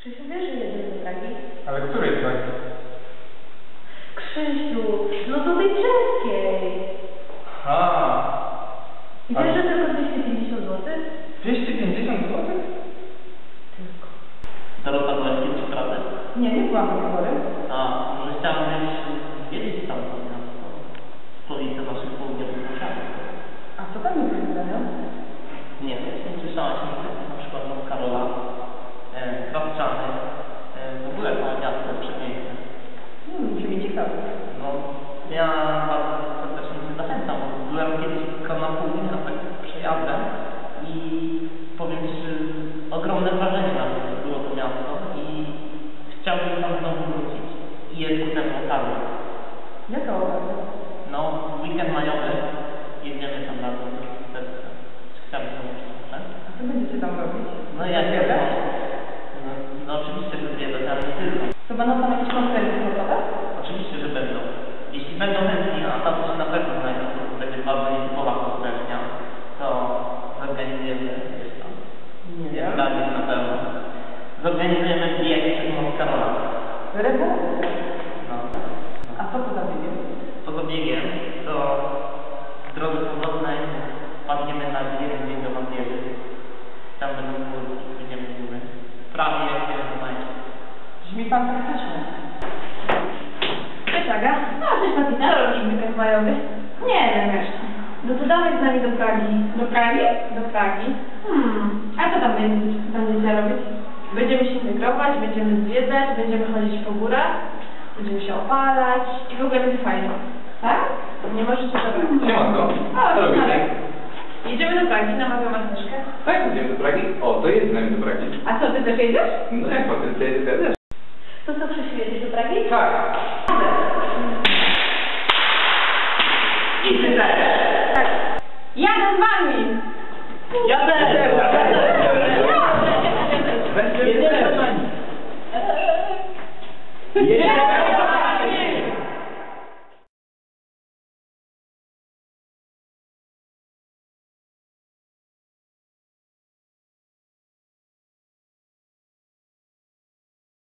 Krzysiu, wiesz, że jedziemy do Pragi? Ale której Pragi? Krzysiu, no do tej czeskiej. Ha. I wiesz, że tylko 250 zł? 250 zł? Tylko. Dorota w Pradze. Nie, nie byłam w wyborem. A, może chciałabym wiedzieć tam to miasto. Stolicę naszych południowych sąsiadów. A co tam jest wybrane? Nie wiem, nie słyszałaś nigdy na przykład od Karola. E, Krawczany. E, w ogóle to miasto przepiękne. Hmm, brzmi ciekawe. No, ja bardzo serdecznie Cię zachęcam, bo byłem kiedyś na pół dnia tak przejazdem i powiem Ci, że ogromne wrażenie na mnie było to miasto i chciałbym tam znowu wrócić. I jest ku temu okazja. Jaka okazja? No, weekend majowy jedziemy tam razem z serca. Chciałbym to tak? A co będziecie tam robić? No ja się Zwiedzać? no, no oczywiście, że zwiedzać, ale nie tylko. To będą tam jakieś koncerty sportowe? Oczywiście, że będą. Jeśli będą chętni, a tacy się na pewno znajdą, to będzie bardzo nietypowa konferencja, to zorganizujemy gdzieś tam. Nie Jest Dawid na pewno. Zorganizujemy bieg przez Most Karola. Rewolucja. No. A co to za biegiem? Poza biegiem do drodzy powrotnej padniemy na jeden dzień do Wandierzy. Tam będą górki, będziemy z góry. Prawie jak się mają. Brzmi fantastycznie. Cześć Aga. No, cześć Patina. Co robisz w weekend majowy? Nie wiem jeszcze. No to dawaj z nami do Pragi. Do Pragi? Do Pragi. Hmm. A co tam będziecie, będziecie robić? Będziemy się integrować, będziemy zwiedzać, będziemy chodzić po górach, będziemy się opalać i w ogóle będzie fajnie. Tak? Nie możecie zabrać. Siemanko. O, Co robicie? Jedziemy do Pragi, namawiam Agnieszkę. Tak, jedziemy do Pragi. O, to jest z nami do Pragi. A co, ty też jedziesz? No jak potencjalnie też. To co, Krzysiu, jedziesz do Pragi? Tak. I ty też! Tak. Jadę z wami! Ja też! Będziemy Jedziemy! Yeah.